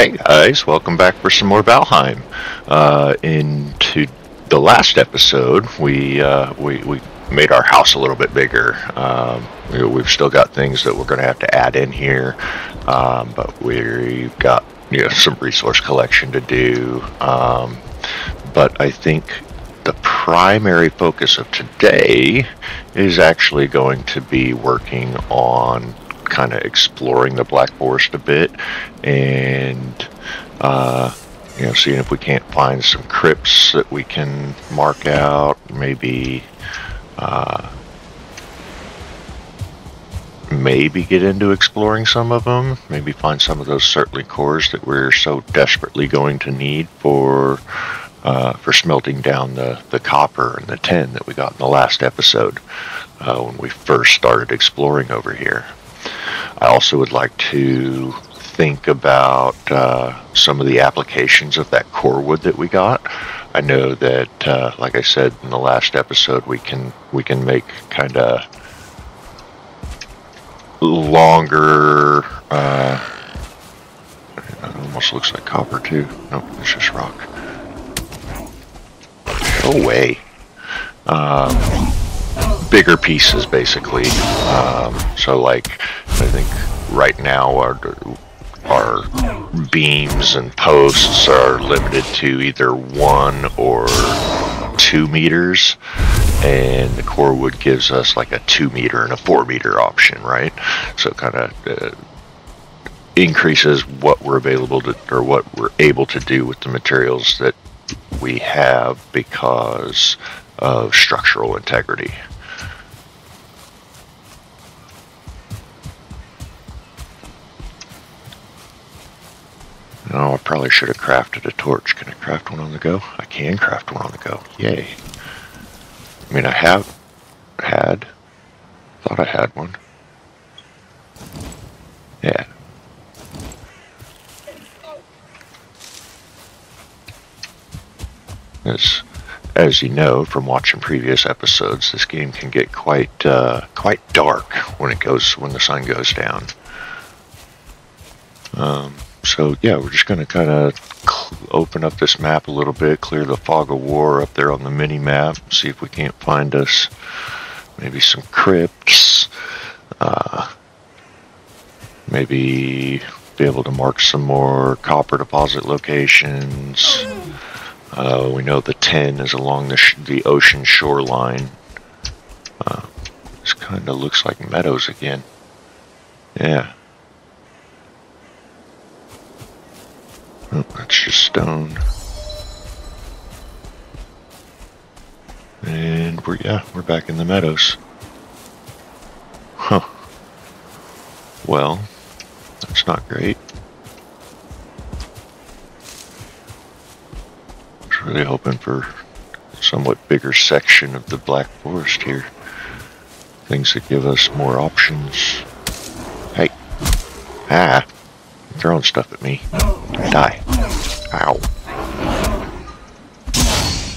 Hey guys, welcome back for some more Valheim. Uh, into the last episode, we, uh, we we made our house a little bit bigger. Um, we, we've still got things that we're going to have to add in here, um, but we've got you know some resource collection to do. Um, but I think the primary focus of today is actually going to be working on kind of exploring the Black Forest a bit and uh, you know seeing if we can't find some crypts that we can mark out maybe uh, maybe get into exploring some of them maybe find some of those surtling cores that we're so desperately going to need for uh, for smelting down the, the copper and the tin that we got in the last episode uh, when we first started exploring over here. I also would like to think about uh, some of the applications of that core wood that we got. I know that, uh, like I said in the last episode, we can we can make kind of longer. Uh, it almost looks like copper too. No, it's just rock. Go away. Um, bigger pieces, basically. Um, so, like, I think right now our our beams and posts are limited to either one or two meters, and the core wood gives us like a two meter and a four meter option, right? So, kind of. Uh, increases what we're available to or what we're able to do with the materials that we have because of structural integrity. Oh, I probably should have crafted a torch. Can I craft one on the go? I can craft one on the go. Yay. I mean, I have had. Thought I had one. Yeah. As, as you know from watching previous episodes, this game can get quite uh, quite dark when it goes when the sun goes down. Um, so yeah, we're just going to kind of open up this map a little bit, clear the fog of war up there on the mini map, see if we can't find us maybe some crypts, uh, maybe be able to mark some more copper deposit locations. Uh, we know the tin is along the, the ocean shoreline. Uh, this kind of looks like meadows again. Yeah. That's just stone. And we're, yeah, we're back in the meadows. Huh. Well, that's not great. I was really hoping for a somewhat bigger section of the Black Forest here. Things that give us more options. Hey. Ah. Throwing stuff at me. Die. Ow.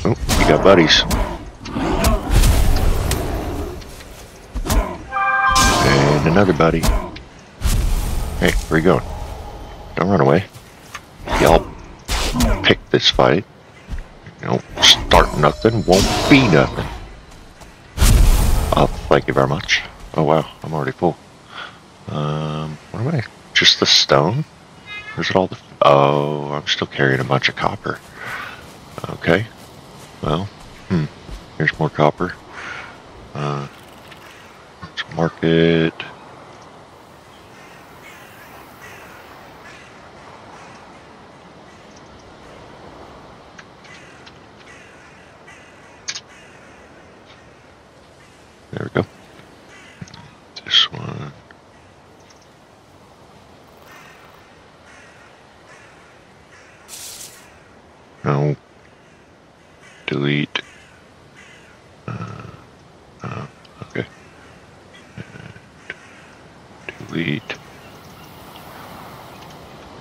Oh, you got buddies. And another buddy. Hey, where you going? Don't run away. Y'all pick this fight. don't start nothing, won't be nothing. Oh, thank you very much. Oh wow, I'm already full. Um, what am I? Just the stone? Is it all the... Oh, I'm still carrying a bunch of copper. Okay. Well, hmm. Here's more copper. Uh, let's mark it. There we go. This one. No. Delete. Uh, uh, okay. And delete.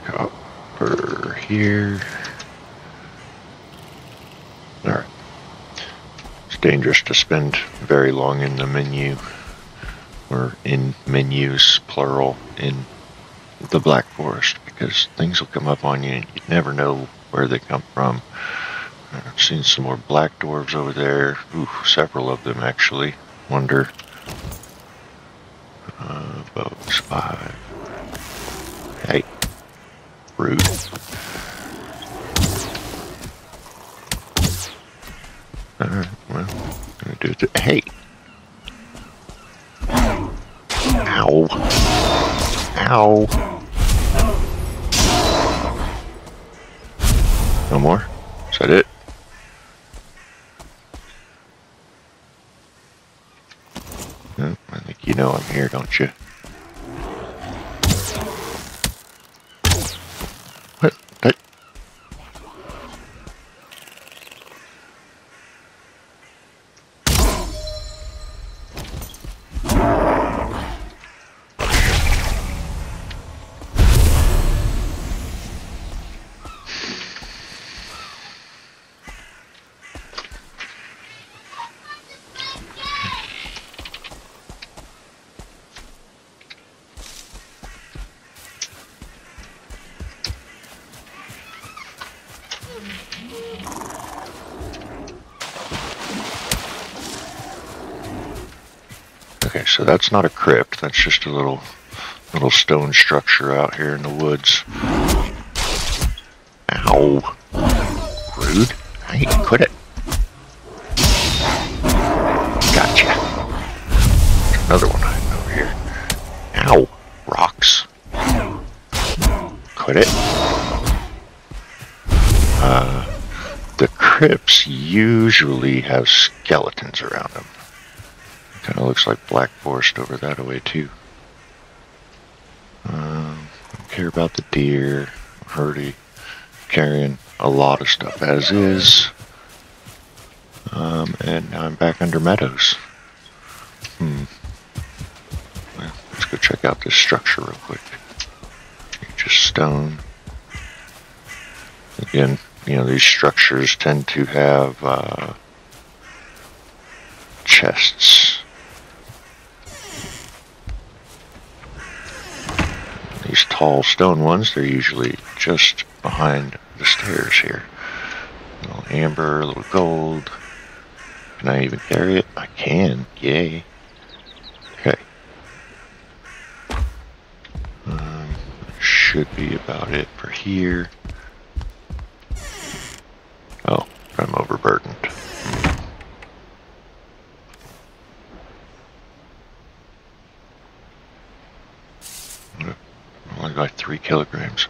Copper here. Alright. It's dangerous to spend very long in the menu, or in menus, plural, in the Black Forest because things will come up on you and you never know where they come from. I've seen some more black dwarves over there. Ooh, several of them actually. Wonder. Here, don't you? So that's not a crypt. That's just a little little stone structure out here in the woods. Ow. Rude. I Hey, quit it. Gotcha. There's another one hiding over here. Ow. Rocks. Quit it. Uh, the crypts usually have skeletons around them. Kind of looks like Black Forest over that way too. Um, don't care about the deer. Already carrying a lot of stuff as is. Um, and now I'm back under meadows. Hmm. Well, let's go check out this structure real quick. Just stone. Again, you know, these structures tend to have uh, chests. These tall stone ones, they're usually just behind the stairs here. A little amber, a little gold. Can I even carry it? I can. Yay. Okay. Um, should be about it for here. Oh, I'm overburdened. Hmm. Only got three kilograms.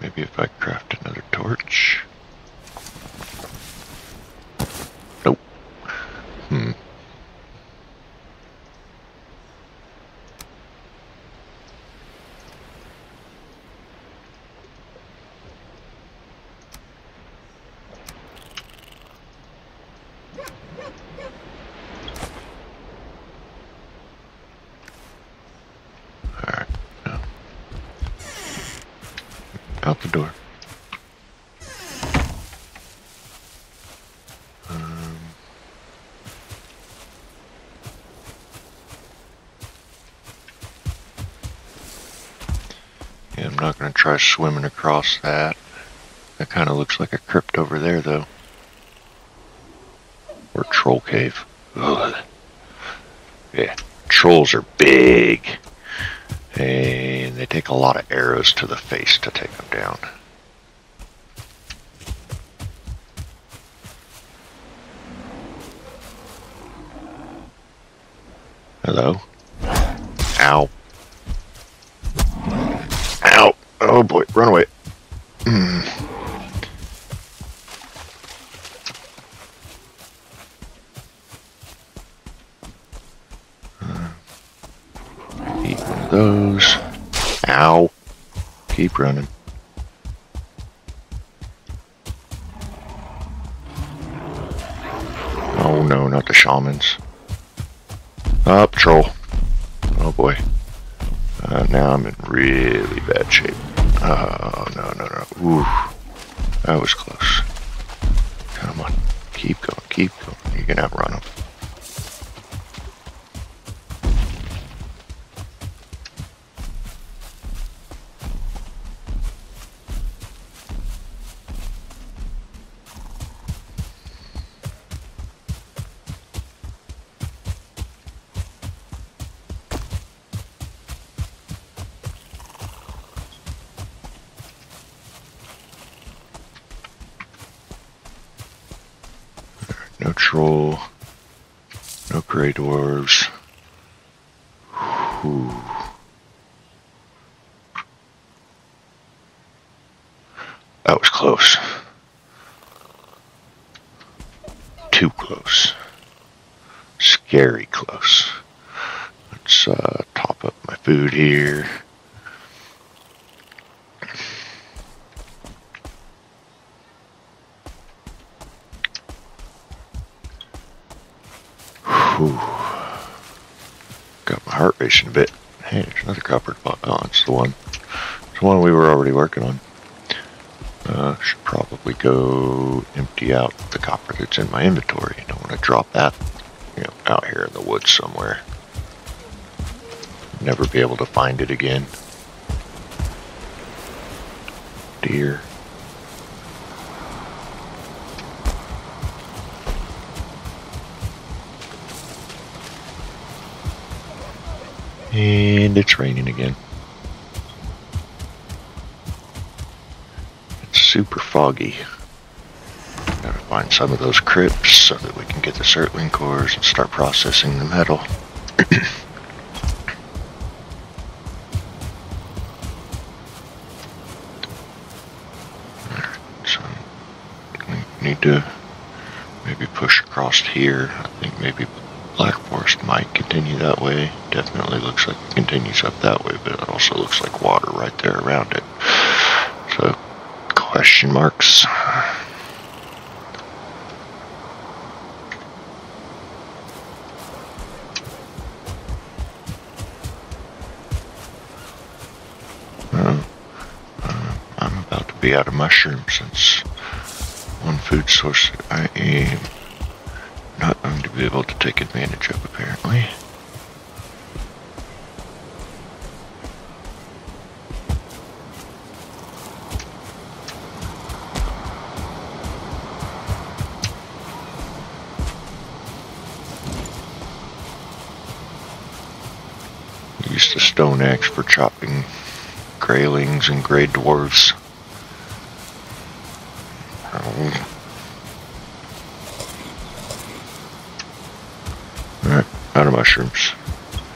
Maybe if I craft another torch. Nope. Hmm. Out the door. Um, yeah, I'm not going to try swimming across that. That kind of looks like a crypt over there, though. Or troll cave. Ugh. Yeah, trolls are big. Take a lot of arrows to the face to take them down. Hello? Ow. Ow. Oh boy, run away. Mm. Those. Ow. Keep running. Oh no, not the shamans. Up, troll. Oh boy. Uh, now I'm in really bad shape. Oh, no, no, no. Ooh. That was close. Come on. Keep going, keep going. You can outrun them. no troll. No gray dwarves. Whew. That was close. Too close. Scary close. Let's uh, top up my food here. Whew. Got my heart racing a bit. Hey, there's another copper pot. Oh, it's the one. It's the one we were already working on. Uh, should probably go out the copper that's in my inventory. Don't want to drop that, you know, out here in the woods somewhere. Never be able to find it again. Deer. And it's raining again. It's super foggy. Find some of those crypts so that we can get the Surtling cores and start processing the metal. so we need to maybe push across here. I think maybe Black Forest might continue that way. Definitely looks like it continues up that way, but it also looks like water right there around it. So, question marks. Be out of mushrooms since one food source I am not going to be able to take advantage of apparently. Use the stone axe for chopping graylings and gray dwarves. Oh. Alright, out mushrooms.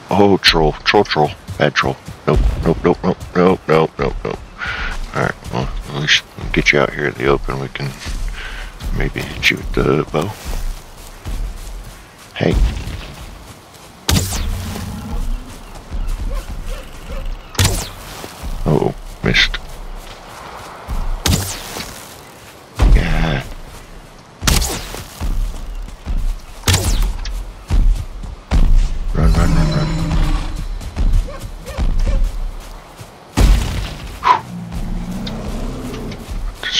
Oh, troll, troll, troll, bad troll. Nope, nope, nope, nope, nope, nope, nope, nope. Alright, well, at least we'll get you out here in the open. We can maybe hit you with the bow. Hey.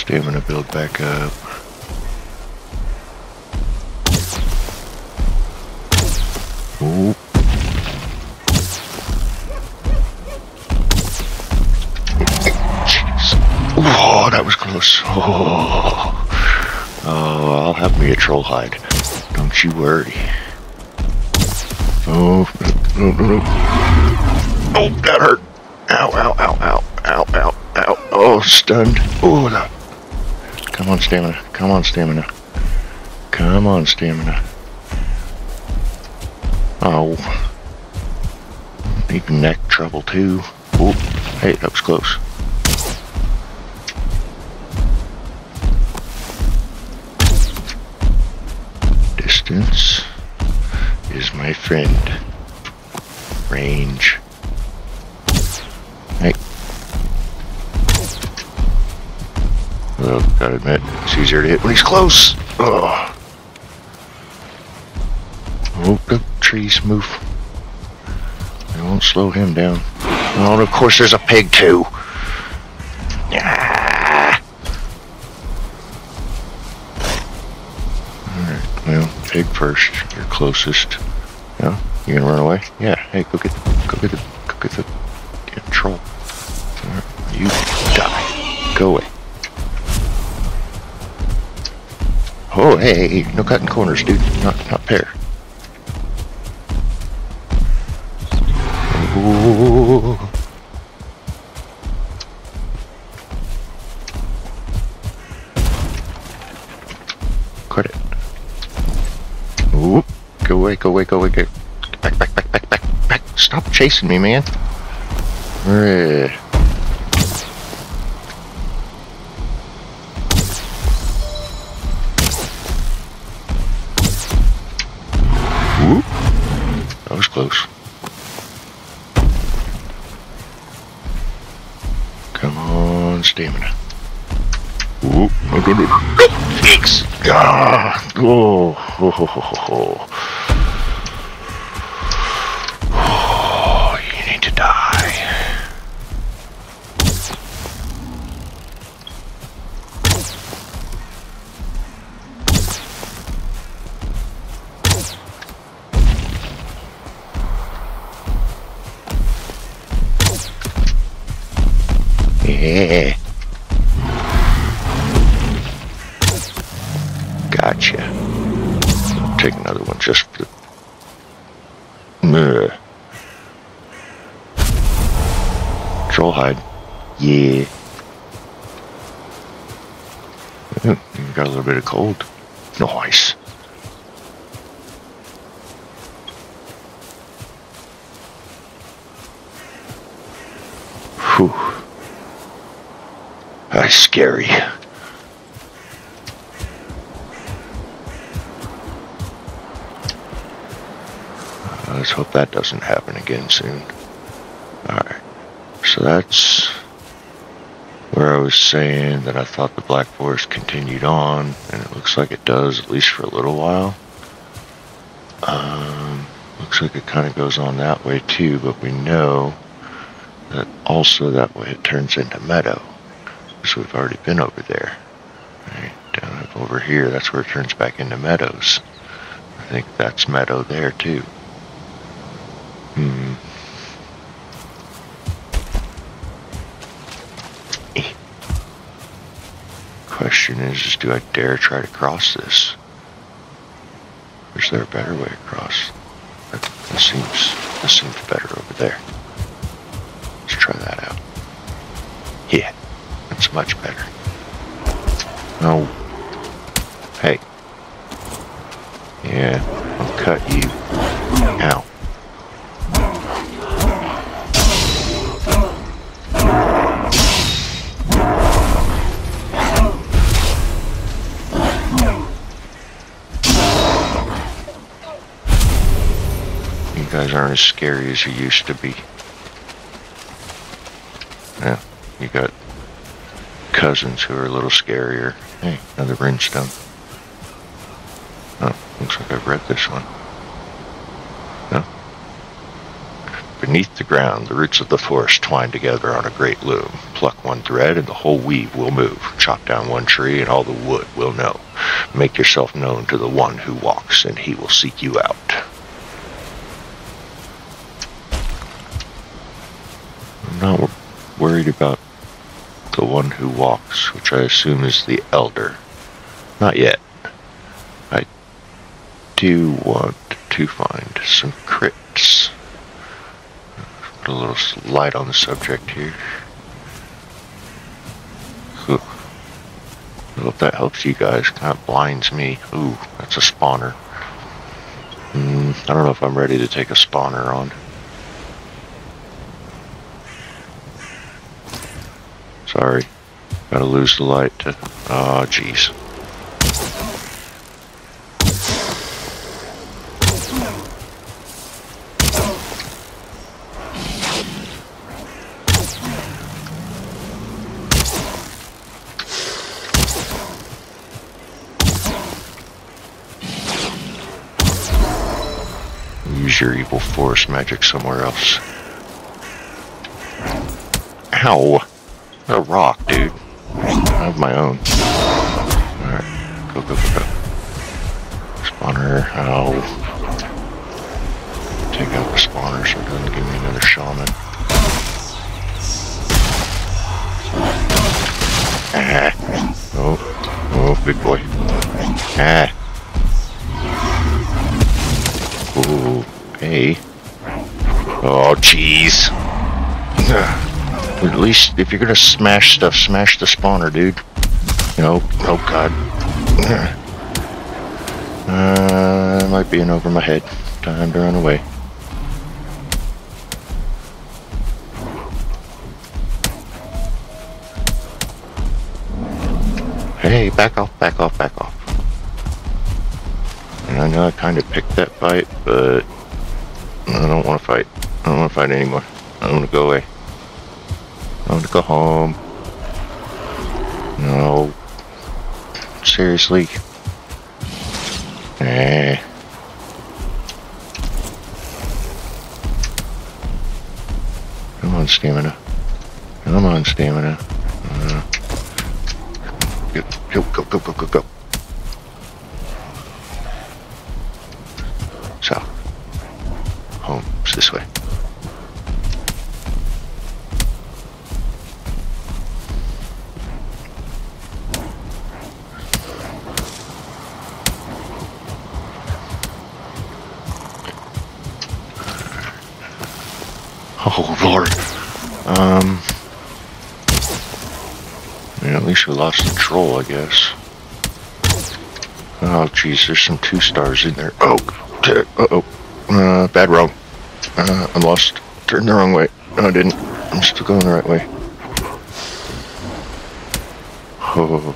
Stamina build back up. Jeez. Oh, that was close. Oh. oh, I'll have me a troll hide. Don't you worry. Oh, no, no, no. Oh, that hurt. Ow, ow, ow, ow, ow, ow, ow. Oh, stunned. Oh, that. Come on, stamina. Come on, stamina. Come on, stamina. Oh. Even neck trouble, too. Oh, hey, that was close. Distance is my friend. Range. Gotta admit, it's easier to hit when he's close. Ugh. Oh, the trees move. They won't slow him down. Oh, and of course there's a pig too. Ah. Alright, well, pig first. You're closest. Yeah, you gonna run away? Yeah. Hey, go get, go get the, go get the, troll. Alright, You die. Go away. Oh, hey, hey, no cutting corners, dude. Not, not fair. Ooh. Cut it. Ooh. Go away, go away, go away, go. Back, back, back, back, back, back. Stop chasing me, man. Alright. Come on, stamina. No. Thanks. Ah. Oh. Ho, ho, ho, ho, ho. Oh, Yeah. Got a little bit of cold. Nice. Whew. That's scary. Let's hope that doesn't happen again soon. Alright. So that's where I was saying that I thought the Black Forest continued on, and it looks like it does, at least for a little while. Um, looks like it kind of goes on that way too, but we know that also that way it turns into meadow. So we've already been over there. Right, down over here, that's where it turns back into meadows. I think that's meadow there too. Hmm. Question is, is do I dare try to cross this? Is there a better way across? That, that seems that seems better over there. Let's try that out. Yeah, that's much better. No. Hey. Yeah, I'll cut you. Ow. Guys aren't as scary as you used to be. Yeah, you got cousins who are a little scarier. Hey, another brimstone. Oh, looks like I've read this one. No? Beneath the ground, the roots of the forest twine together on a great loom. Pluck one thread and the whole weave will move. Chop down one tree and all the wood will know. Make yourself known to the one who walks and he will seek you out. Worried about the one who walks, which I assume is the elder. Not yet. I do want to find some crypts. Put a little light on the subject here. Whew. I hope that helps you guys. Kind of blinds me. Ooh, that's a spawner. Mm, I don't know if I'm ready to take a spawner on. Sorry. Gotta lose the light to. Oh, jeez. Use your evil force magic somewhere else. Ow! A rock, dude. I have my own. Alright, go, go, go, go. Spawner, ow. Take out the spawner so it doesn't give me another shaman. Ah. Oh, oh, big boy. Ah. Ooh, hey. Oh, jeez. At least if you're gonna smash stuff, smash the spawner, dude. You know, oh god. Uh, might be in over my head. Time to run away. Hey, back off, back off, back off. And I know I kind of picked that fight, but I don't want to fight. I don't want to fight anymore. I want to go away. I want to go home. No. Seriously? Eh. Come on, stamina. Come on, stamina. Uh, go, go, go, go, go, go. South. Home. This way. Oh lord. Um. Yeah, at least we lost the troll, I guess. Oh jeez, there's some two stars in there. Oh, uh oh. Uh, bad wrong. Uh, I lost. Turned the wrong way. No, I didn't. I'm still going the right way. Oh.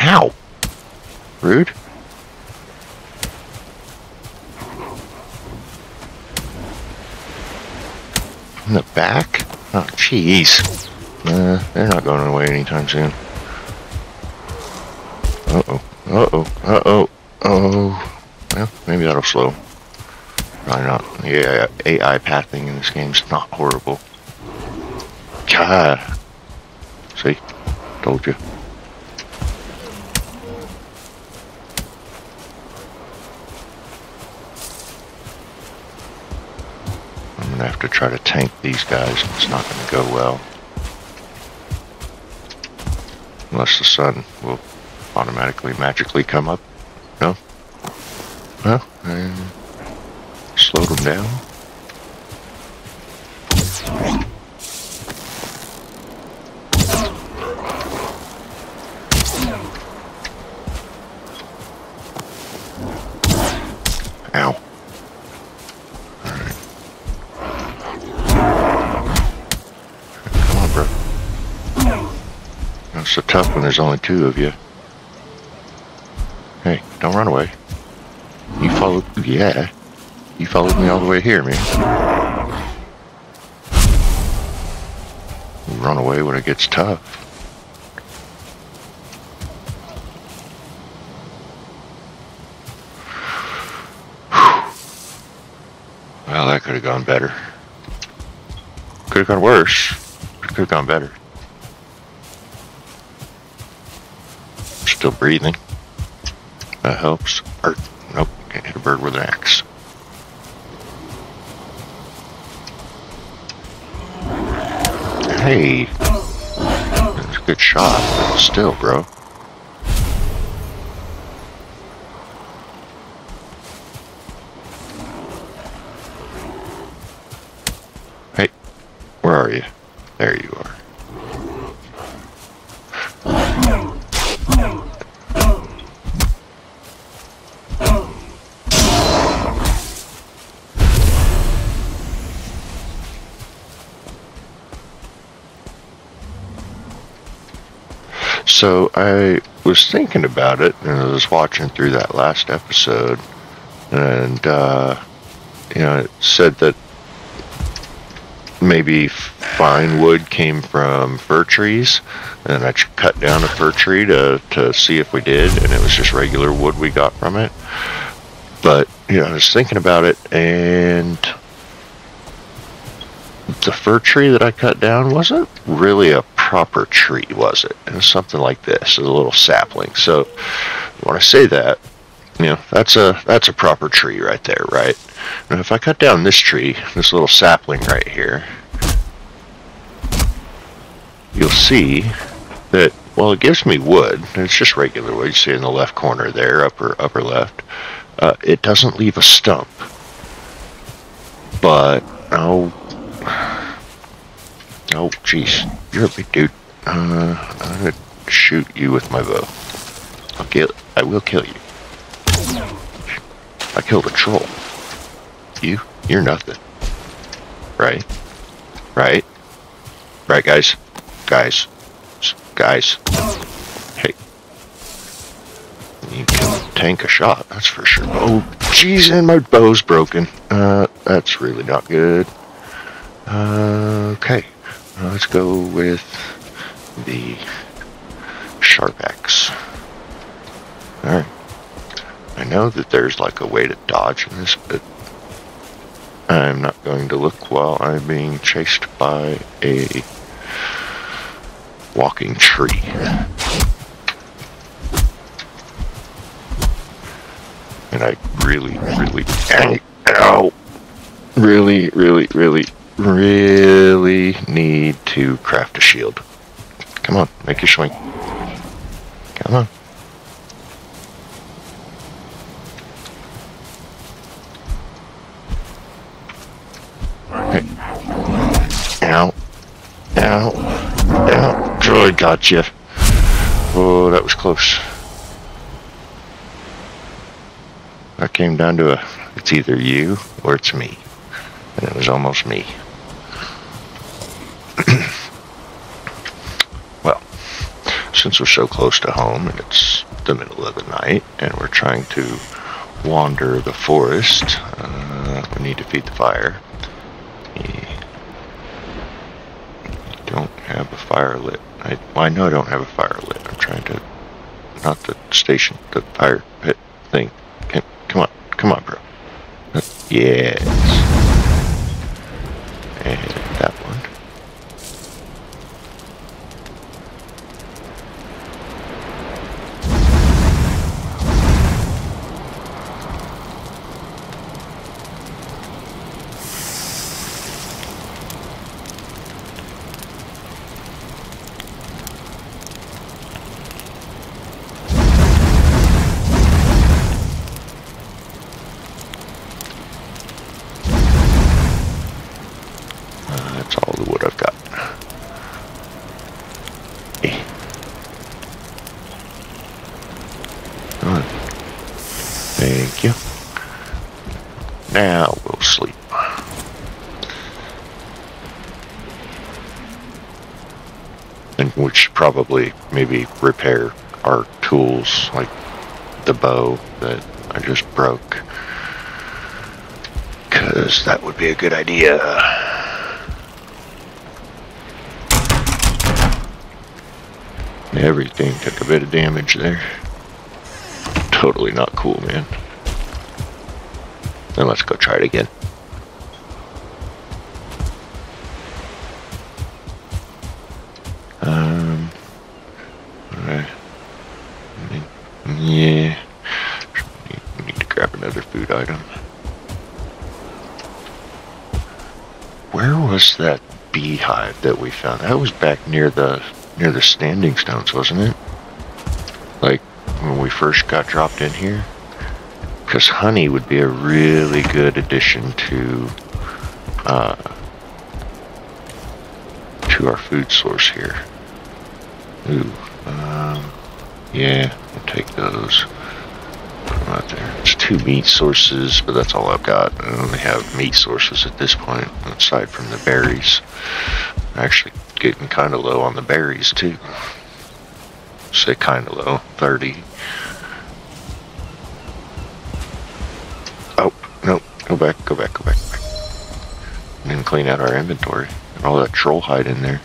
Ow! Rude. In the back? Oh, jeez. They're not going away anytime soon. Uh-oh. Uh-oh. Uh-oh. Oh. Well, maybe that'll slow. Probably not. Yeah, AI pathing in this game's not horrible. God. See? Told you. Gonna have to try to tank these guys. It's not gonna go well. Unless the sun will automatically, magically come up. No? Well, and uh, slow them down. Ow. Alright. Come on, bro. It's tough when there's only two of you. Hey, don't run away. You followed, yeah. You followed me all the way here, man. Run away when it gets tough. Well, that could have gone better. Could have gone worse. Could have gone better. Still breathing. That helps. Or, nope, can't hit a bird with an axe. Hey. That's a good shot, but still, bro. Hey, where are you? There you are. So I was thinking about it, and I was watching through that last episode, and uh, you know, it said that maybe fine wood came from fir trees, and I cut down a fir tree to to see if we did, and it was just regular wood we got from it. But you know, I was thinking about it, and the fir tree that I cut down wasn't really a proper tree, was it? It was something like this, a little sapling. So when I say that, you know, that's a that's a proper tree right there, right? Now if I cut down this tree, this little sapling right here, you'll see that well it gives me wood. It's just regular wood. You see in the left corner there, upper upper left. Uh, it doesn't leave a stump. But oh Oh, jeez. You're a big dude. Uh, I'm gonna shoot you with my bow. I'll kill. I will kill you. I killed a troll. You, you're nothing. Right? Right? Right, guys? Guys. Guys. Hey. You can tank a shot, that's for sure. Oh, jeez, and my bow's broken. Uh, that's really not good. Uh, okay. Let's go with the sharp axe. Alright. I know that there's like a way to dodge in this, but I'm not going to look while I'm being chased by a walking tree. And I really, really, ow, really, really, really, really need to craft a shield. Come on, make your swing. Come on. Okay. Ow. Ow. Ow. Droid got you. Oh, that was close. That came down to a, it's either you or it's me. And it was almost me. well, since we're so close to home and it's the middle of the night and we're trying to wander the forest, uh, we need to feed the fire. You don't have a fire lit. I, well, I know I don't have a fire lit. I'm trying to, not the station, the fire pit thing. Can, come on, come on, bro. Uh, yes. And that one. Uh, that's all the wood I've got. Eh. Good. Thank you. Now we'll sleep. And we should probably maybe repair our tools, like the bow that I just broke. Because that would be a good idea. Everything took a bit of damage there. Totally not cool, man. Then let's go try it again. Was that beehive that we found? That was back near the near the standing stones, wasn't it? Like when we first got dropped in here? Because honey would be a really good addition to uh, to our food source here. Ooh, um, yeah, we'll take those. Two meat sources, but that's all I've got. I only have meat sources at this point, aside from the berries. Actually, getting kind of low on the berries too. Say kind of low, 30. Oh, no, go back, go back, go back, go back. And then clean out our inventory. And all that troll hide in there.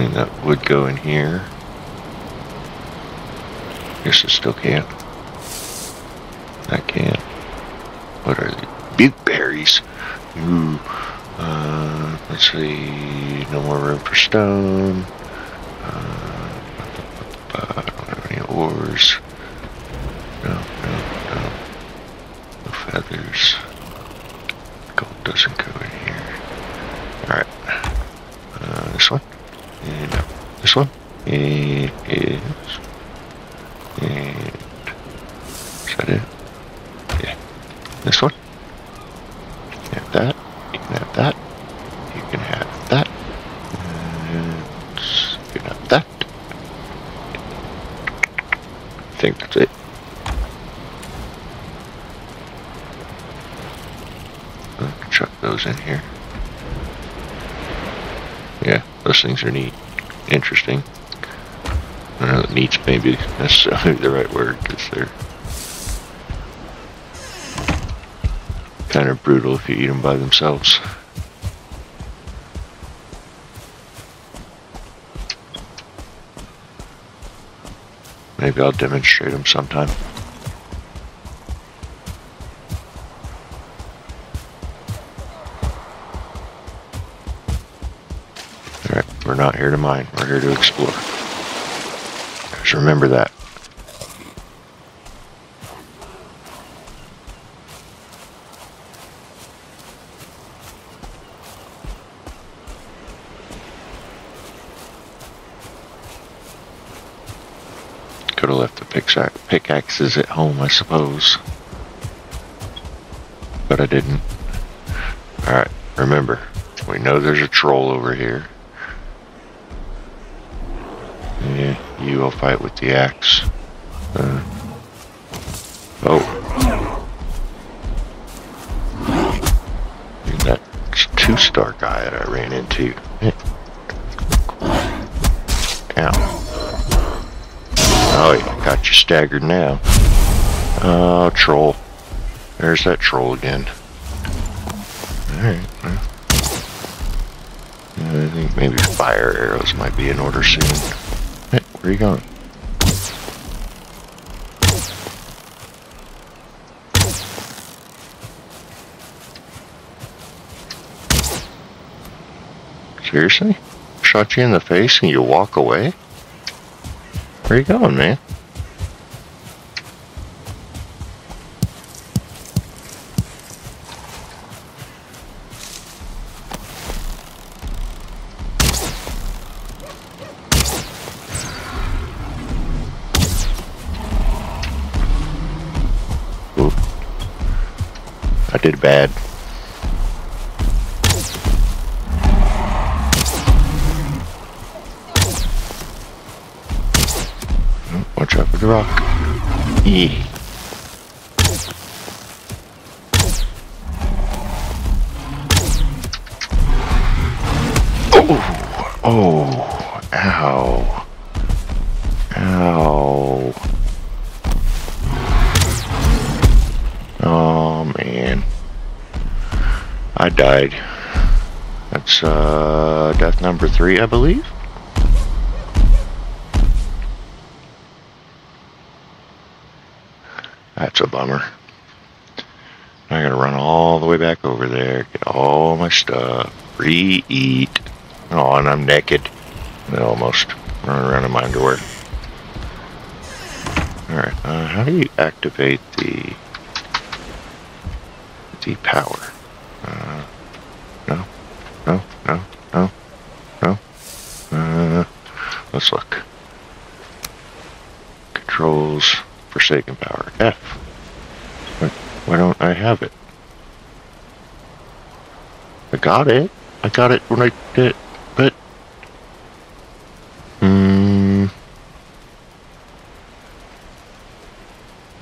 I mean, that would go in here. Guess it still can't. That can't. What are they? Big berries. Ooh. Uh, let's see. No more room for stone. Uh, I don't have any ores. And is that it? Yeah. This one. You can have that. You can have that. You can have that. And you can have that. I think that's it. Chuck those in here. Yeah, those things are neat. Interesting. Know maybe necessarily the right word, because they're kind of brutal if you eat them by themselves. Maybe I'll demonstrate them sometime. Alright, we're not here to mine, we're here to explore. Remember that. Could have left the pickaxe- pickaxes at home, I suppose. But I didn't. Alright, remember, we know there's a troll over here. Will fight with the axe. Uh, oh. That two-star guy that I ran into. Ow. Oh, yeah, got you staggered now. Oh, troll. There's that troll again. Alright. Well. I think maybe fire arrows might be in order soon. Where are you going? Seriously? Shot you in the face and you walk away? Where are you going, man? Bad. Three, I believe. That's a bummer. I gotta run all the way back over there, get all my stuff, re-eat. Oh, and I'm naked. Almost running around in my underwear. Alright, uh, how do you activate the the power? Uh, no, no, no, no, no. Uh, let's look. Controls, Forsaken Power, F. Why, don't I have it? I got it. I got it when I did, but... Hmm...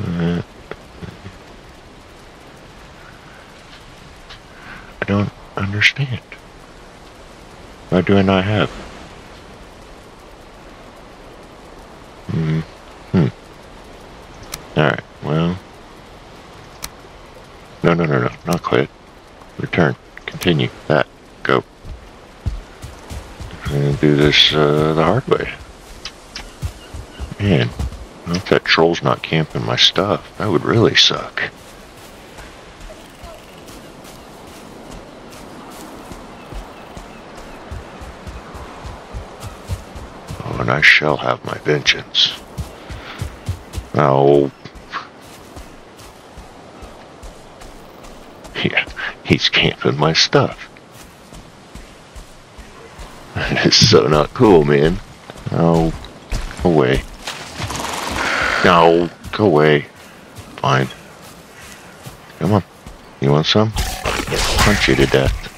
Uh, I don't understand. Why do I not have? Hmm. Hmm. Alright, well. No, no, no, no. Not quit. Return. Continue. That. Go. And do this uh, the hard way. Man, I hope that troll's not camping my stuff. That would really suck. Oh, and I shall have my vengeance. Oh. Yeah, he's camping my stuff. Is so not cool, man. Oh, go away. No, go away. Fine. Come on. You want some? Punch you to death.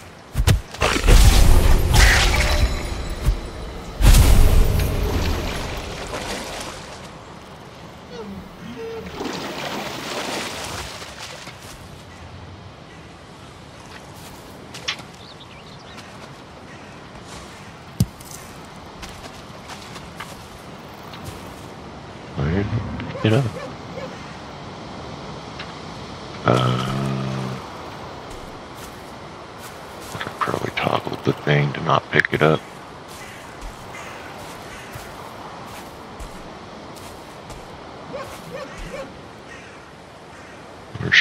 it up. Uh, I probably toggled the thing to not pick it up.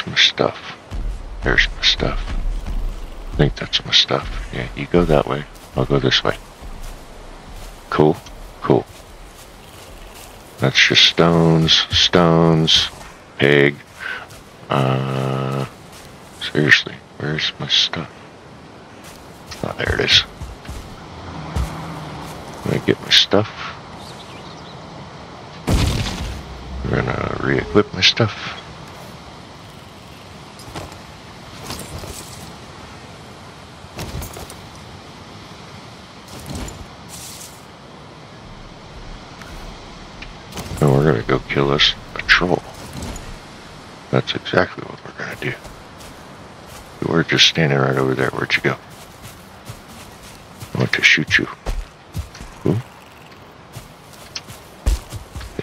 Where's my stuff? There's my stuff. I think that's my stuff. Yeah, you go that way. I'll go this way. Cool. Cool. That's just stones, stones, pig. Uh, seriously, where's my stuff? Oh, there it is. Let me get my stuff. We're gonna re-equip my stuff. And us a troll. That's exactly what we're gonna do. You were just standing right over there. Where'd you go? I want to shoot you. Who?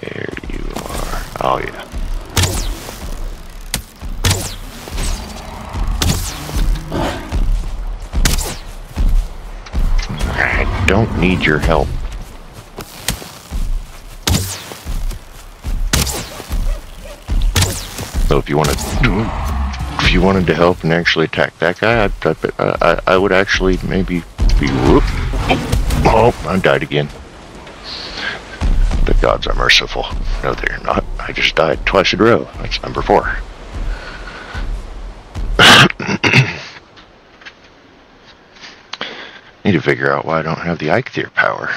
There you are. Oh yeah. I don't need your help. If you wanted, if you wanted to help and actually attack that guy, I, I, I, I would actually maybe be. Whoop. Oh, I died again. The gods are merciful. No, they're not. I just died twice in a row. That's number four. Need to figure out why I don't have the Eikthyr power.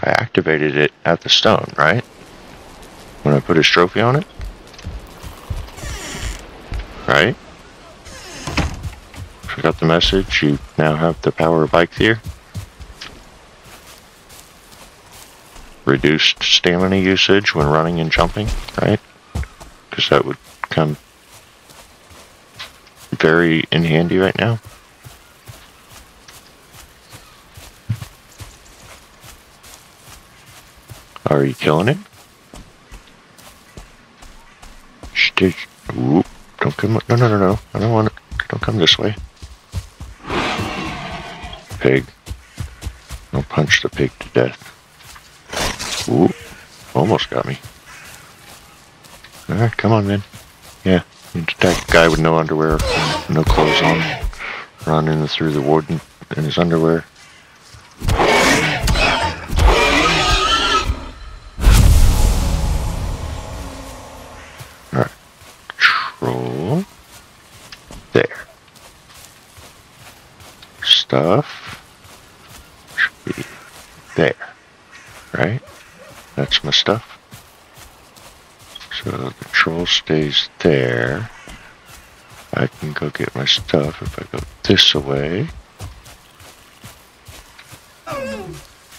I activated it at the stone, right? When I put his trophy on it? The message. You now have the power bike Eikthyr. Reduced stamina usage when running and jumping, right? Because that would come very in handy right now. Are you killing it? Stitch. Don't come. No, no, no, no. I don't want it. Don't come this way. Pig. Don't punch the pig to death. Ooh. Almost got me. Alright, come on, man. Yeah. You attack a guy with no underwear, no clothes on. running through the warden in his underwear. Alright. Troll. There. Stuff. Should be there. Right? That's my stuff. So the troll stays there. I can go get my stuff if I go this way.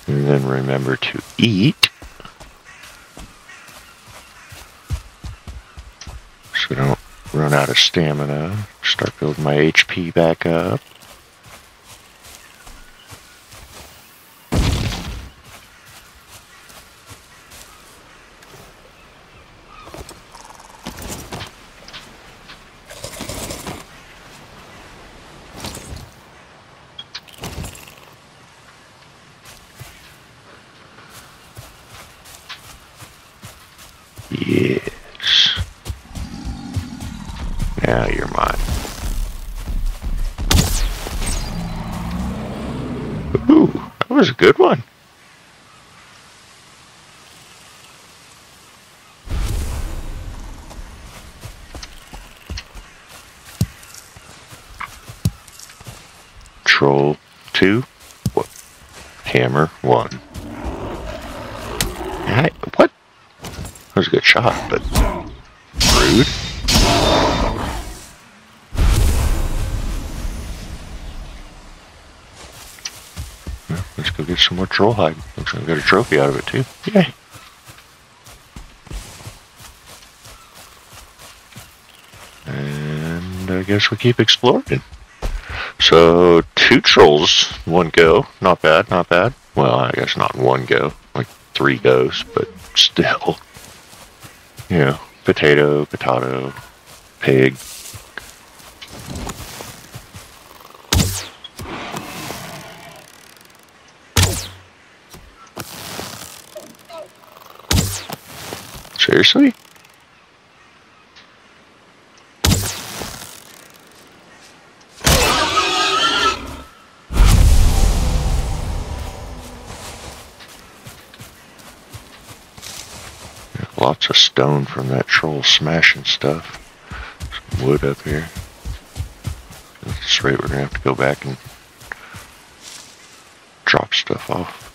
And then remember to eat. So don't run out of stamina. Start building my HP back up. Troll hide. Looks like I got a trophy out of it too. Yay. And I guess we keep exploring. So two trolls, one go. Not bad, not bad. Well, I guess not one go. Like three goes, but still. you know, potato, potato, pig. Seriously? Lots of stone from that troll smashing stuff. Some wood up here. At this rate, we're gonna have to go back and drop stuff off.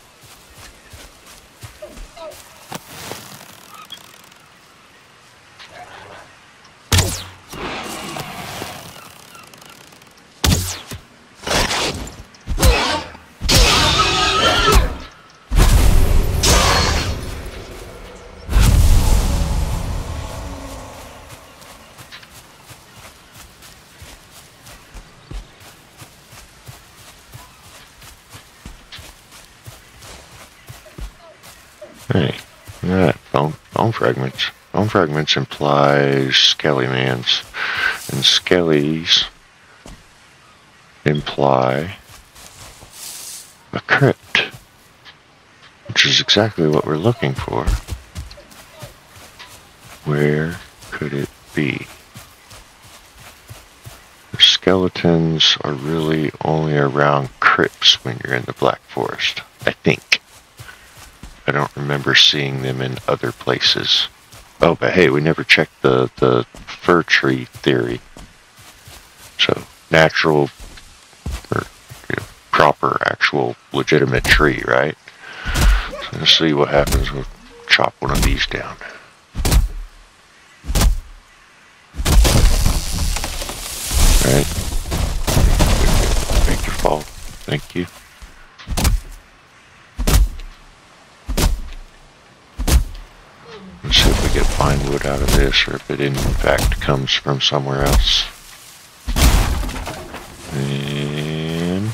Fragments. Bone fragments implies skelly mans, and skellies imply a crypt, which is exactly what we're looking for. Where could it be? The skeletons are really only around crypts when you're in the Black Forest, I think. I don't remember seeing them in other places. Oh, but hey, we never checked the, the fir tree theory. So, natural, or you know, proper, actual, legitimate tree, right? So let's see what happens we chop one of these down. Right. Make your fall. Thank you. Let's fine wood out of this, or if it in fact comes from somewhere else. And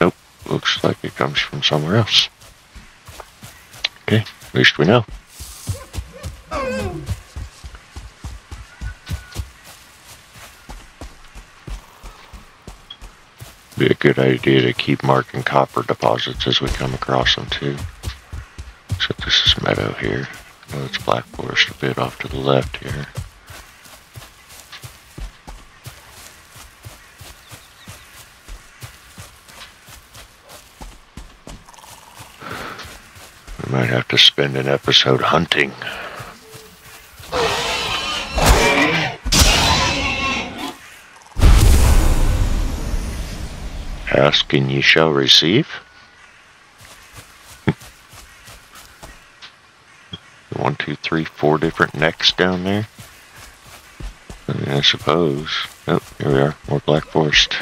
nope, looks like it comes from somewhere else. Okay, at least we know. Be a good idea to keep marking copper deposits as we come across them too. So this is meadow here. No, it's Black Forest a bit off to the left here. We might have to spend an episode hunting. Ask and ye shall receive. One, two, three, four different necks down there. I, mean, I suppose. Oh, here we are. More Black Forest.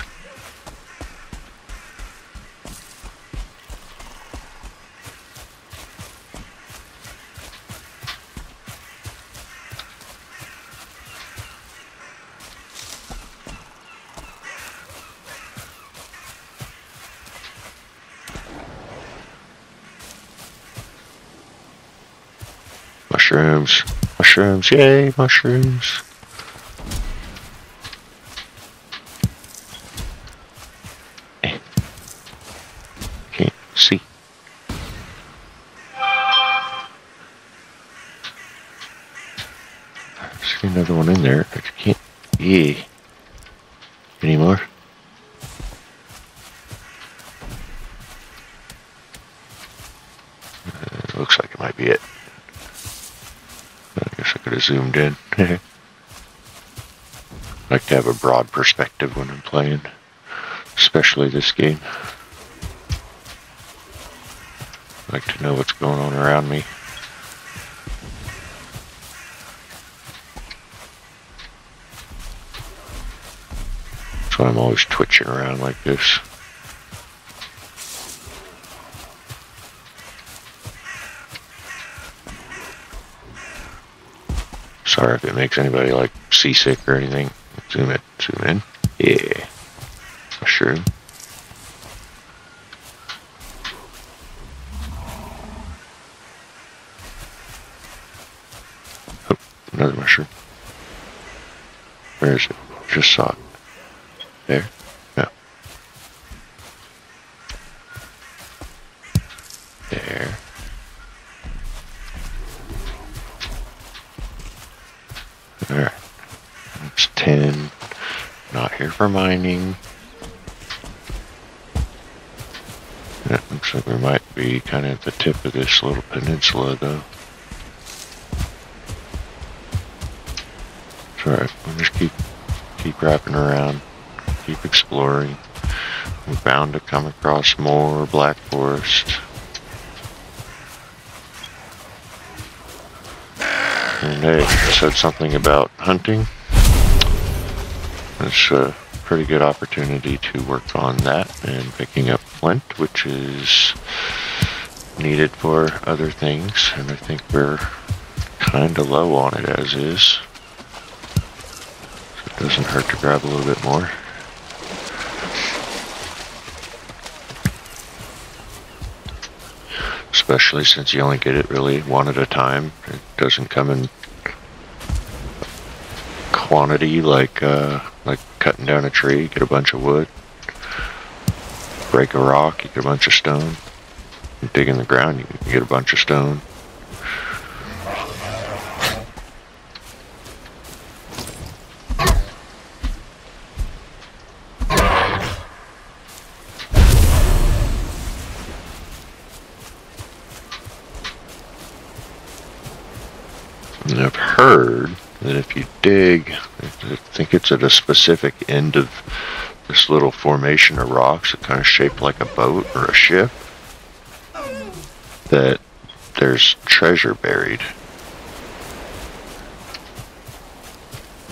Mushrooms. Yay, mushrooms. Eh. Can't see. See another one in there. I can't. Yeah. Anymore? Uh, looks like it might be it. I I could have zoomed in. like to have a broad perspective when I'm playing, especially this game. like to know what's going on around me. That's why I'm always twitching around like this. Sorry if it makes anybody like seasick or anything. Zoom it, zoom in. Yeah. Mushroom. Oh, Another mushroom. Where is it? Just saw it. There. Alright. That's 10. Not here for mining. That looks like we might be kind of at the tip of this little peninsula though. It's alright, we'll just keep keep wrapping around, keep exploring. We're bound to come across more Black Forest. And they said something about hunting. It's a uh, pretty good opportunity to work on that and picking up flint, which is needed for other things. And I think we're kind of low on it as is. So it doesn't hurt to grab a little bit more. especially since you only get it really one at a time. It doesn't come in quantity like uh, cutting down a tree, get a bunch of wood, break a rock, you get a bunch of stone. Dig in the ground, you get a bunch of stone. And I've heard that if you dig, I think it's at a specific end of this little formation of rocks that kind of shaped like a boat or a ship, that there's treasure buried.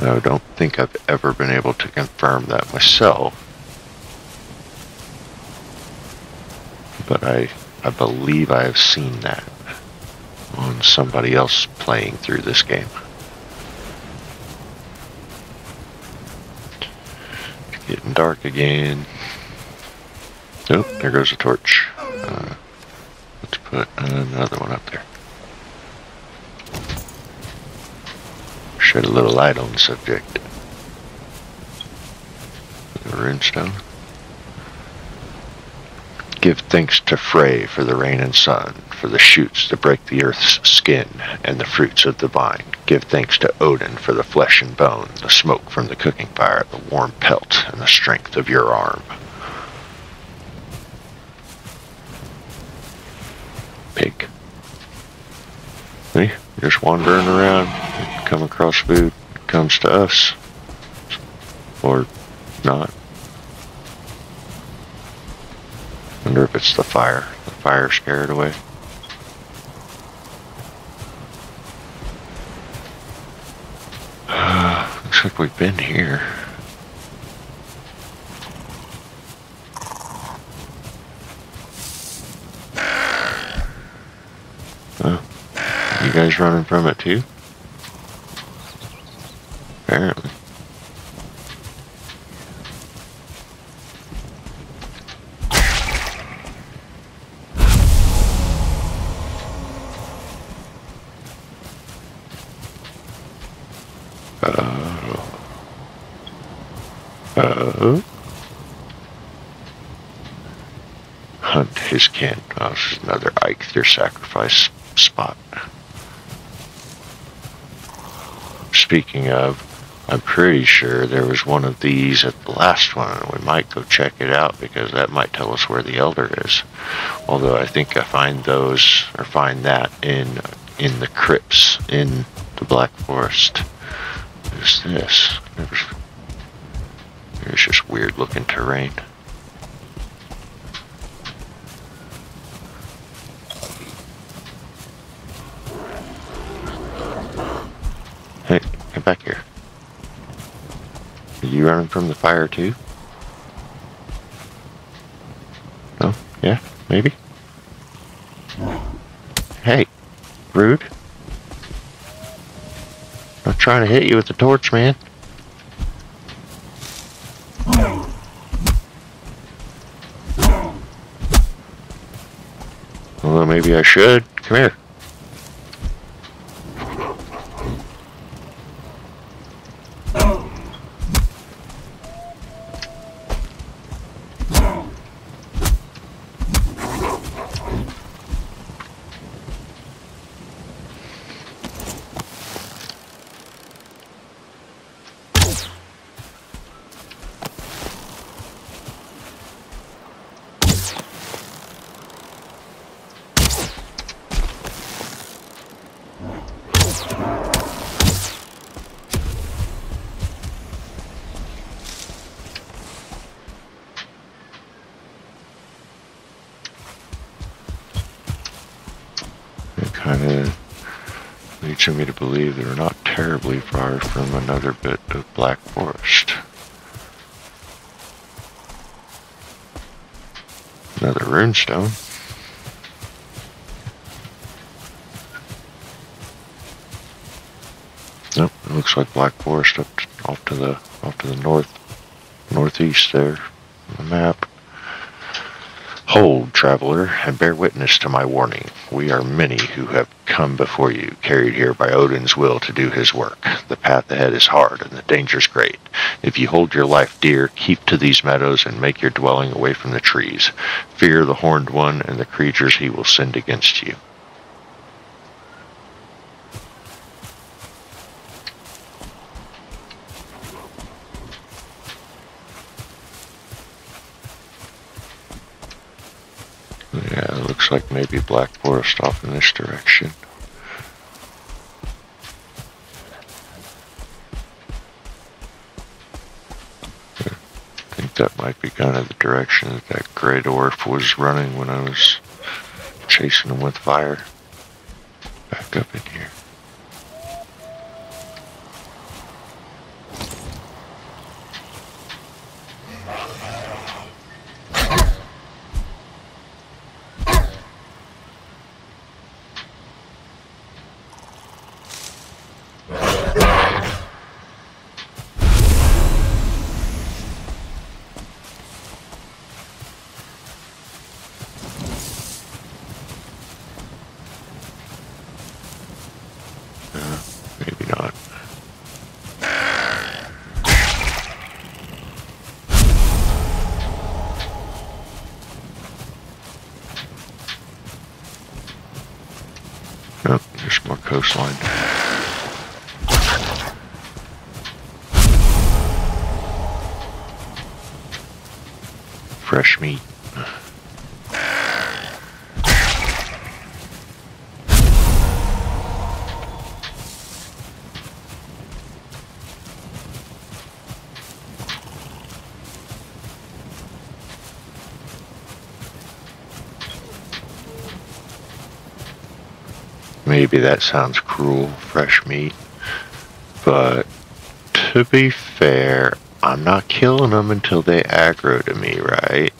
I don't think I've ever been able to confirm that myself. But I, I believe I have seen that on somebody else playing through this game. It's getting dark again. Oh, there goes a torch. Uh, let's put another one up there. Shed a little light on the subject. The runestone. Give thanks to Frey for the rain and sun, for the shoots that break the earth's skin, and the fruits of the vine. Give thanks to Odin for the flesh and bone, the smoke from the cooking fire, the warm pelt, and the strength of your arm. Pig. See, just wandering around, come across food, comes to us. Or not. Wonder if it's the fire. The fire scared away. Looks like we've been here. You guys running from it too? Apparently. Hunt his kin. Oh, is another Eikthyr sacrifice spot. Speaking of, I'm pretty sure there was one of these at the last one. We might go check it out because that might tell us where the elder is. Although I think I find those or find that in in the crypts in the Black Forest. Who's this? There's, there's just weird looking terrain. Hey, get back here. Are you running from the fire too? No? Yeah? Maybe? Hey, rude. I'm trying to hit you with the torch, man. Well, maybe I should. Come here. kind of leads me to believe they're not terribly far from another bit of Black Forest. Another runestone. Nope, it looks like Black Forest up to, off to the off to the north northeast there on the map. Hold, traveler, and bear witness to my warning. We are many who have come before you, carried here by Odin's will to do his work. The path ahead is hard and the dangers great. If you hold your life dear, keep to these meadows and make your dwelling away from the trees. Fear the horned one and the creatures he will send against you. Yeah, it looks like maybe Black Forest off in this direction. I think that might be kind of the direction that that gray dwarf was running when I was chasing him with fire. Back up in here. Uh, maybe not. Oh, there's more coastline. Fresh meat. Maybe that sounds cruel, fresh meat. But to be fair, I'm not killing them until they aggro to me, right?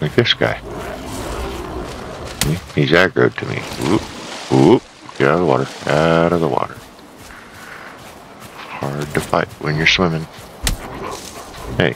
Like this guy. He's aggroed to me. Whoop, whoop. Get out of the water. Out of the water. Hard to fight when you're swimming. Hey.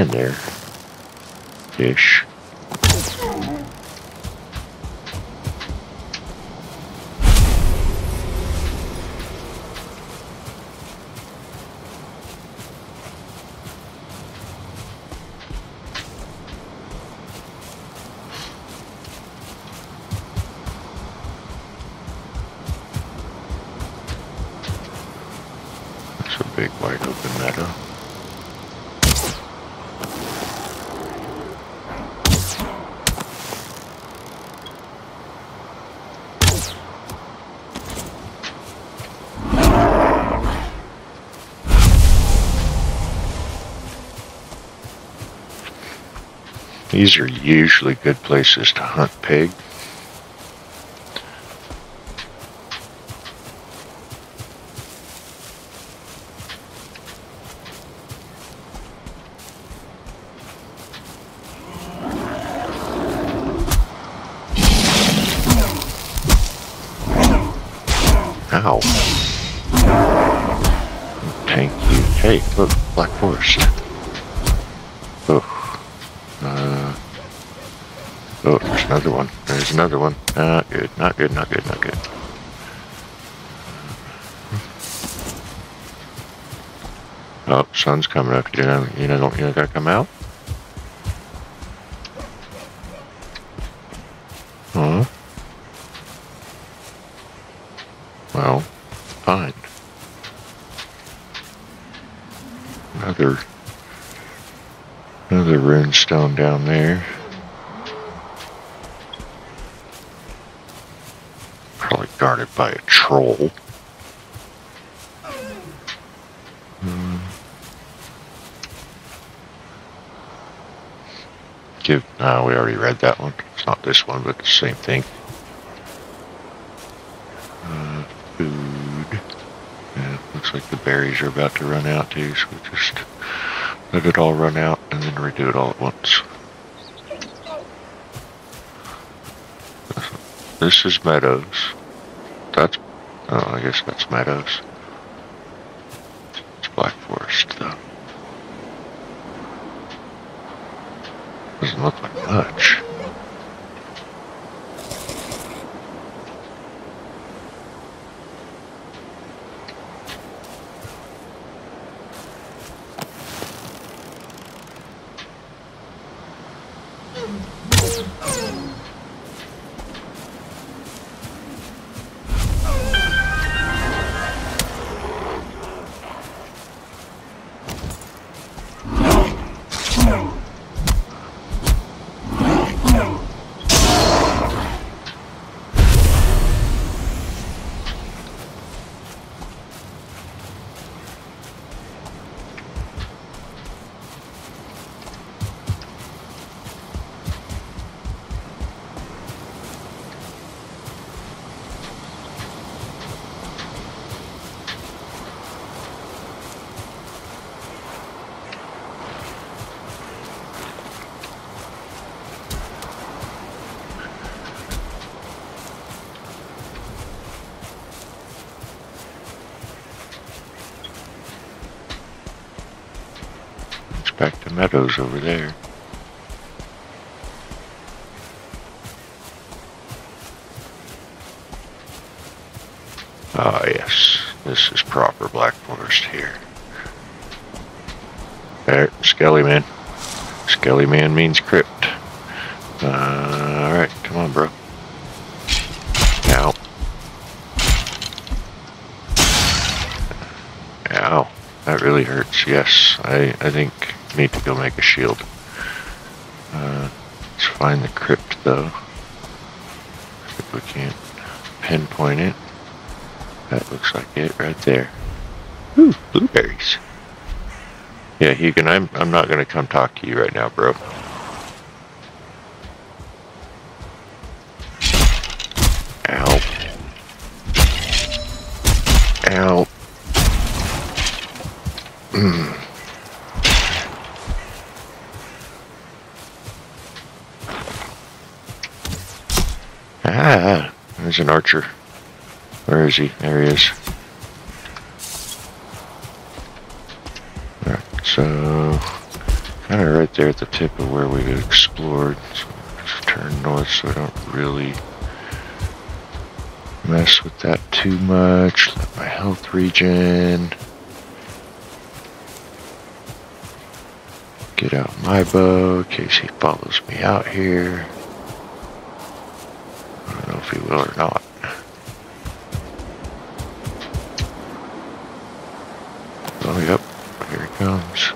Stand there. These are usually good places to hunt pig. Another one. Not good, not good, not good, not good. Oh, sun's coming up. You know, you know, don't you know, gotta come out? Huh? Well, fine. Another another rune stone down there. Probably guarded by a troll. Hmm. Give no, we already read that one. It's not this one, but the same thing. Uh, food. Yeah, looks like the berries are about to run out too, so we just let it all run out and then redo it all at once. This is meadows. That's oh, I guess that's meadows. It's Black Forest though. Doesn't look like much. To meadows over there. Ah, yes. This is proper Black Forest here. There, Skelly Man. Skelly Man means crypt. Uh, Alright, come on, bro. Ow. Ow. That really hurts. Yes, I, I think need to go make a shield. Uh, let's find the crypt, though. If we can't pinpoint it. That looks like it right there. Ooh, blueberries. Yeah, Hugin, I'm I'm not gonna come talk to you right now, bro. An archer. Where is he? There he is. Alright, so kind of right there at the tip of where we explored. So turn north so I don't really mess with that too much. Let my health regen. Get out my bow in case he follows me out here. I don't know if he Oh, or not. Oh, yep. Here he comes.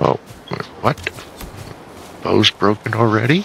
Oh, what? Bow's broken already?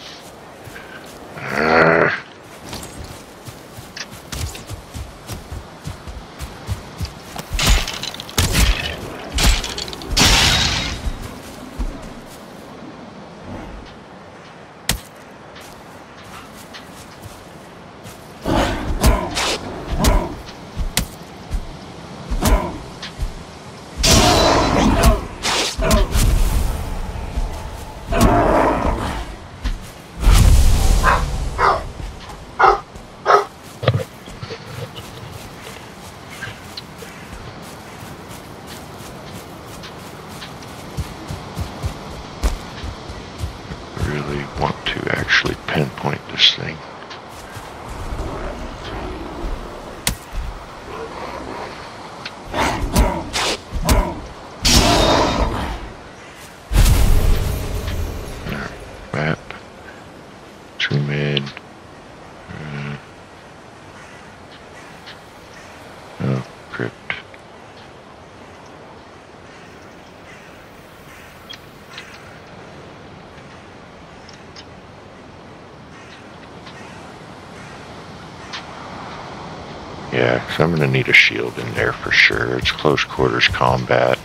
I'm gonna need a shield in there for sure. It's close quarters combat.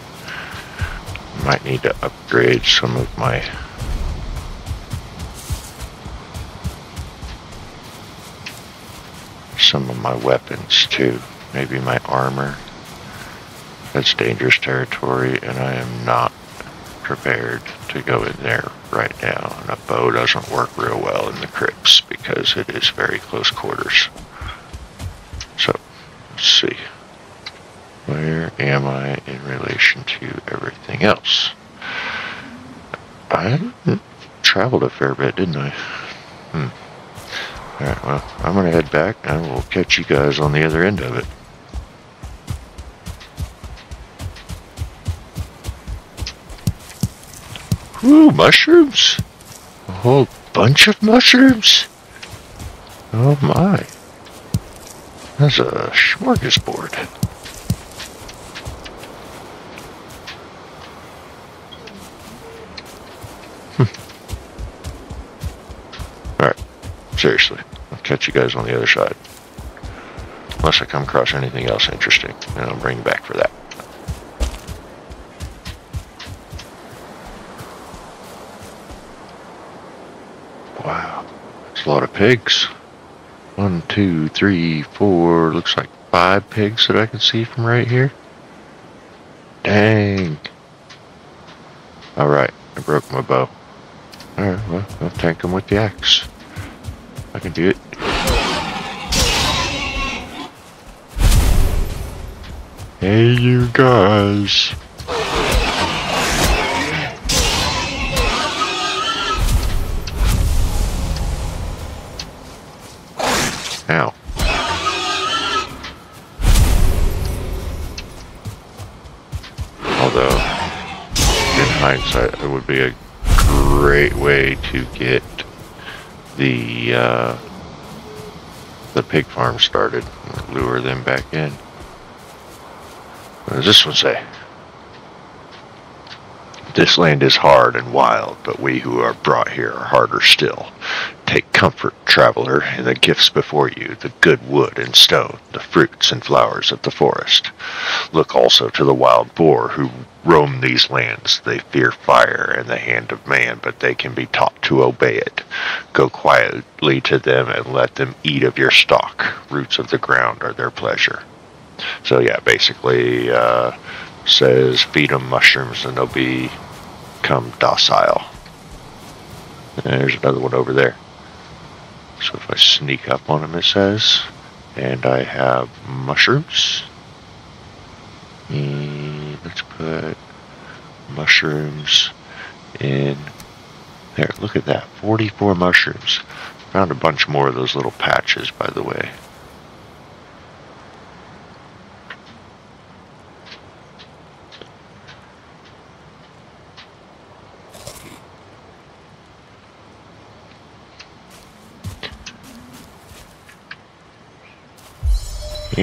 Might need to upgrade some of my some of my weapons too. Maybe my armor. That's dangerous territory, and I am not prepared to go in there right now. And a bow doesn't work real well in the crypts because it is very close quarters. So, let's see. Where am I in relation to everything else? I traveled a fair bit, didn't I? Hmm. Alright, well, I'm gonna head back and we'll catch you guys on the other end of it. Ooh, mushrooms! A whole bunch of mushrooms! Oh my. That's a smorgasbord. Seriously. I'll catch you guys on the other side. Unless I come across anything else interesting, and I'll bring you back for that. Wow, it's a lot of pigs. One, two, three, four, looks like five pigs that I can see from right here. Dang. Alright, I broke my bow. Alright, well, I'll tank them with the axe can do it. Hey, you guys. Ow. Although, in hindsight, it would be a great way to get the uh, the pig farm started. Lure them back in. What does this one say? This land is hard and wild, but we who are brought here are harder still. Comfort, traveler, in the gifts before you, the good wood and stone, the fruits and flowers of the forest. Look also to the wild boar who roam these lands. They fear fire and the hand of man, but they can be taught to obey it. Go quietly to them and let them eat of your stock. Roots of the ground are their pleasure. So yeah, basically, uh, says feed them mushrooms and they'll be become docile. There's another one over there. So if I sneak up on him, it says, and I have mushrooms. And let's put mushrooms in there. Look at that, 44 mushrooms. Found a bunch more of those little patches, by the way.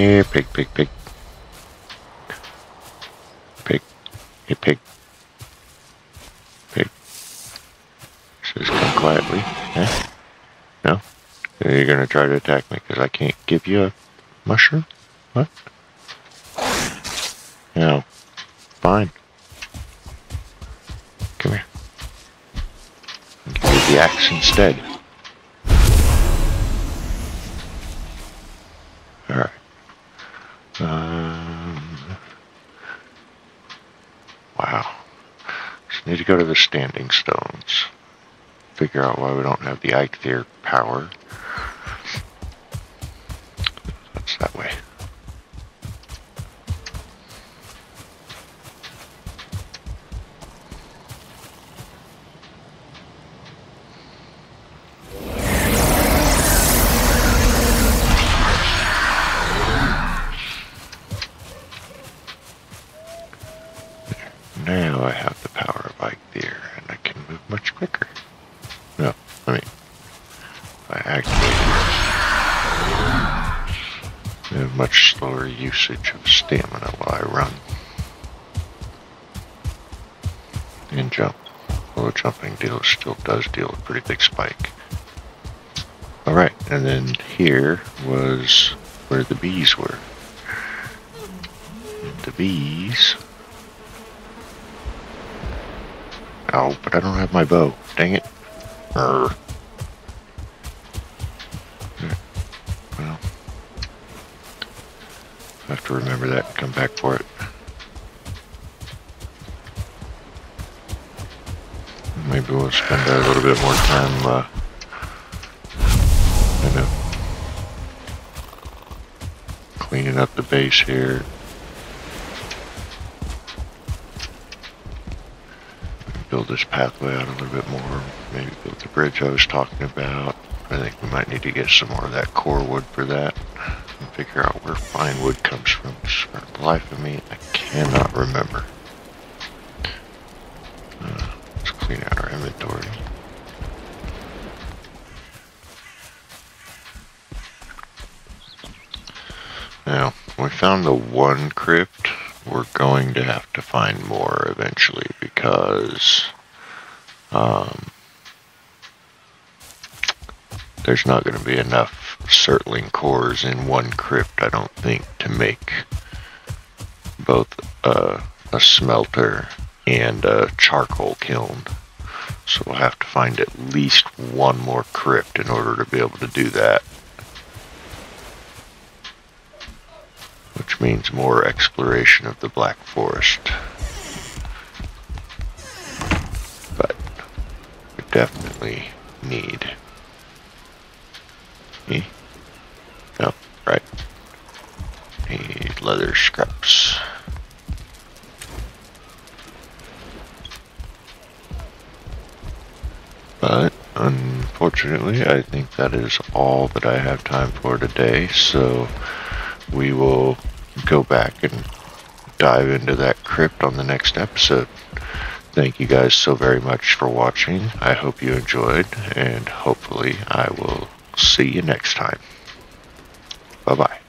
Here, pig, pig, pig. Pig. Hey, pig. Pig. just come quietly. Huh? No? You're gonna try to attack me because I can't give you a mushroom? What? No. Fine. Come here. Give you the axe instead. Um, wow. Just need to go to the standing stones. Figure out why we don't have the Eikthyr power. That's that way. Usage of stamina while I run. And jump. Although jumping deal still does deal a pretty big spike. Alright, and then here was where the bees were. The bees Oh, but I don't have my bow. Dang it. Well, have to remember that and come back for it. Maybe we'll spend a little bit more time, uh, you know, cleaning up the base here. build this pathway out a little bit more. Maybe build the bridge I was talking about. I think we might need to get some more of that core wood for that. Figure out where fine wood comes from. For the life of me, I cannot remember. Uh, let's clean out our inventory. Now, we found the one crypt we're going to have to find more eventually because um, there's not going to be enough surtling cores in one crypt, I don't think, to make both uh, a smelter and a charcoal kiln. So we'll have to find at least one more crypt in order to be able to do that. which means more exploration of the Black Forest. But we definitely need. Me? Right. Need leather scraps. But unfortunately, I think that is all that I have time for today. So we will go back and dive into that crypt on the next episode. Thank you guys so very much for watching. I hope you enjoyed, and hopefully, I will see you next time. Bye bye.